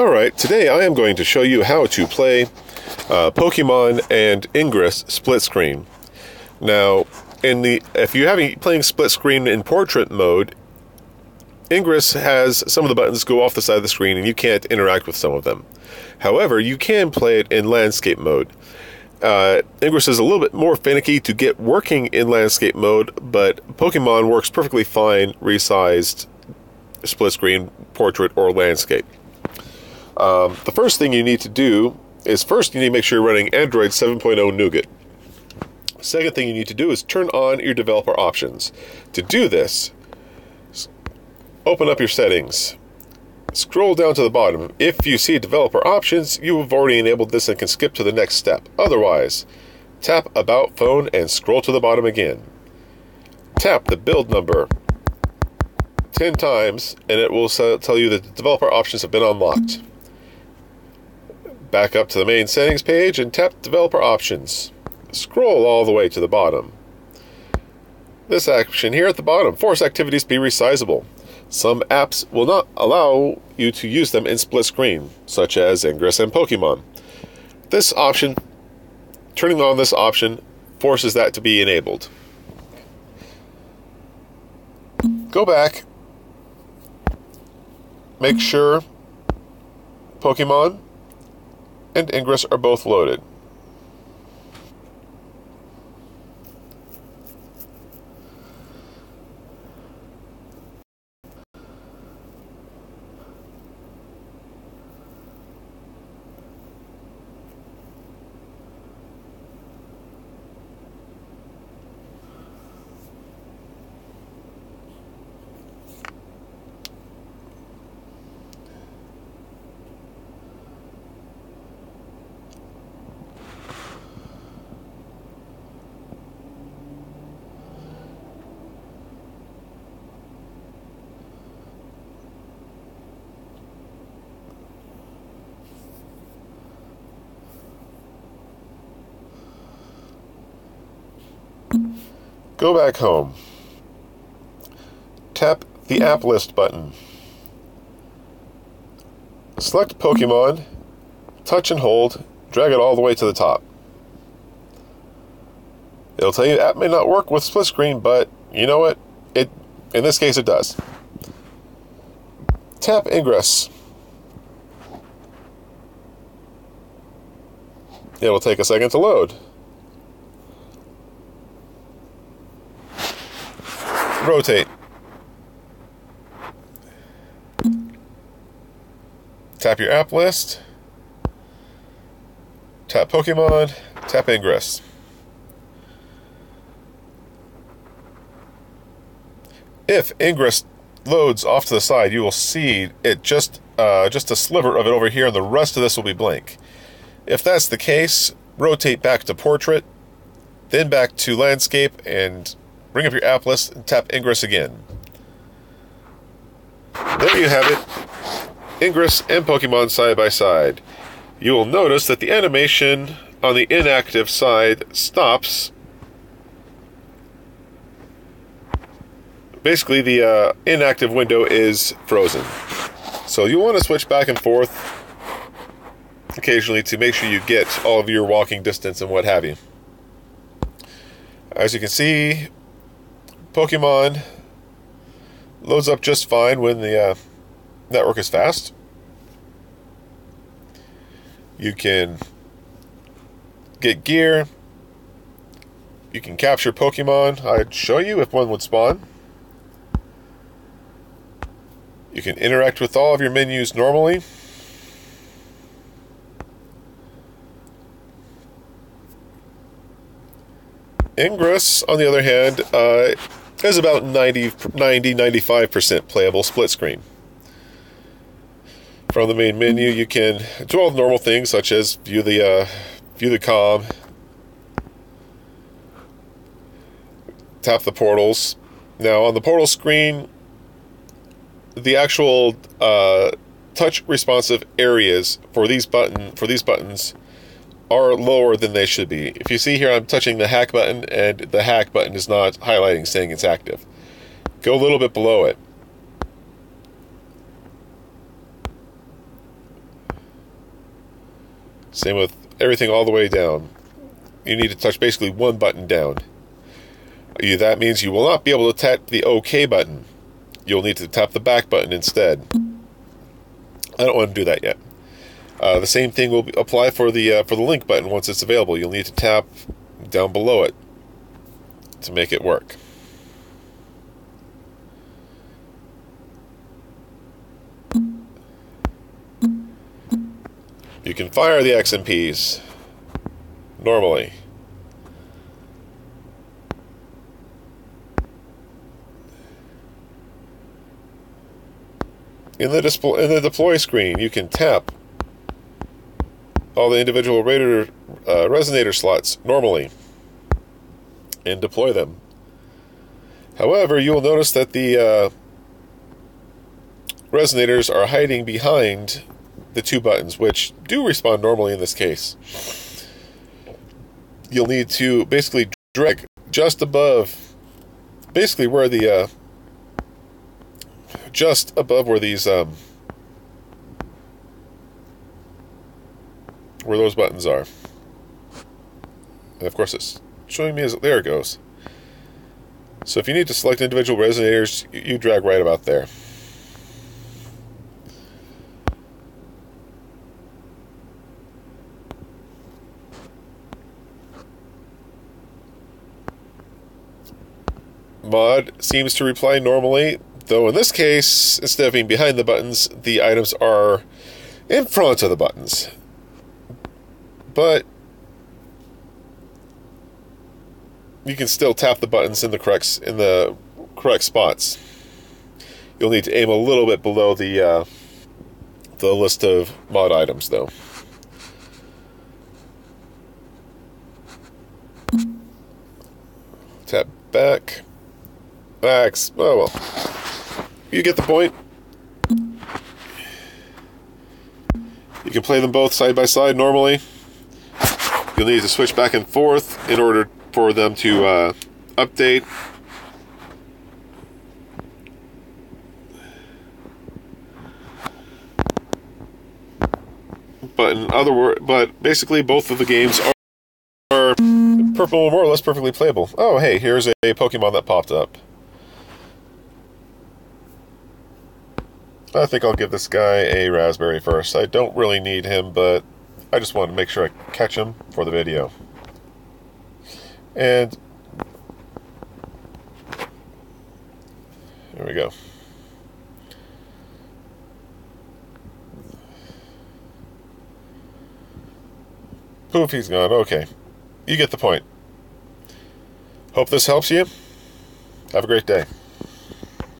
Alright, today I am going to show you how to play uh, Pokemon and Ingress split screen. Now, in the if you're having playing split screen in portrait mode, Ingress has some of the buttons go off the side of the screen and you can't interact with some of them. However, you can play it in landscape mode. Uh, Ingress is a little bit more finicky to get working in landscape mode, but Pokemon works perfectly fine resized split screen, portrait, or landscape. Um, the first thing you need to do is first you need to make sure you're running Android 7.0 Nougat. Second thing you need to do is turn on your developer options. To do this, open up your settings. Scroll down to the bottom. If you see developer options, you have already enabled this and can skip to the next step. Otherwise, tap About Phone and scroll to the bottom again. Tap the build number 10 times and it will tell you that the developer options have been unlocked. Back up to the main settings page and tap developer options. Scroll all the way to the bottom. This action here at the bottom, force activities be resizable. Some apps will not allow you to use them in split screen, such as Ingress and Pokemon. This option, turning on this option, forces that to be enabled. Go back, make sure Pokemon and Ingress are both loaded. Go back home. Tap the mm-hmm. app list button. Select Pokemon, touch and hold, drag it all the way to the top. It'll tell you the app may not work with split screen, but you know what? It in this case it does. Tap Ingress. It'll take a second to load. Rotate. Tap your app list. Tap Pokemon. Tap Ingress. If Ingress loads off to the side, you will see it just uh, just a sliver of it over here, and the rest of this will be blank. If that's the case, rotate back to Portrait, then back to Landscape, and Bring up your app list and tap Ingress again. There you have it. Ingress and Pokemon side by side. You will notice that the animation on the inactive side stops. Basically, the uh, inactive window is frozen. So you want to switch back and forth occasionally to make sure you get all of your walking distance and what have you. As you can see, Pokemon loads up just fine when the uh, network is fast. You can get gear. You can capture Pokemon. I'd show you if one would spawn. You can interact with all of your menus normally. Ingress, on the other hand, uh, is about 90, 90 95% playable split screen. From the main menu, you can do all the normal things such as view the uh, view the COMM, tap the portals. Now on the portal screen, the actual uh, touch responsive areas for these button for these buttons are lower than they should be. If you see here, I'm touching the hack button, and the hack button is not highlighting saying it's active. Go a little bit below it. Same with everything all the way down. You need to touch basically one button down. That means you will not be able to tap the OK button. You'll need to tap the back button instead. I don't want to do that yet. Uh, the same thing will apply for the uh, for the link button once it's available. You'll need to tap down below it to make it work. You can fire the XMPs normally. In the display in the deploy screen, you can tap all the individual radar, uh, resonator slots normally and deploy them. However, you will notice that the uh, resonators are hiding behind the two buttons, which do respond normally in this case. You'll need to basically drag just above, basically where the, uh, just above where these, um, where those buttons are. And of course, it's showing me as there it goes. So if you need to select individual resonators, you drag right about there. Mod seems to reply normally, though in this case, instead of being behind the buttons, the items are in front of the buttons. But you can still tap the buttons in the correct in the correct spots. You'll need to aim a little bit below the uh, the list of mod items, though. Tap back. Backs. Oh well. You get the point. You can play them both side by side normally. You'll need to switch back and forth in order for them to uh, update. But in other words, but basically both of the games are, are purple, more or less perfectly playable. Oh, hey, here's a Pokemon that popped up. I think I'll give this guy a Razz Berry first. I don't really need him, but I just wanted to make sure I catch him for the video. And there we go. Poof, he's gone. Okay. You get the point. Hope this helps you. Have a great day.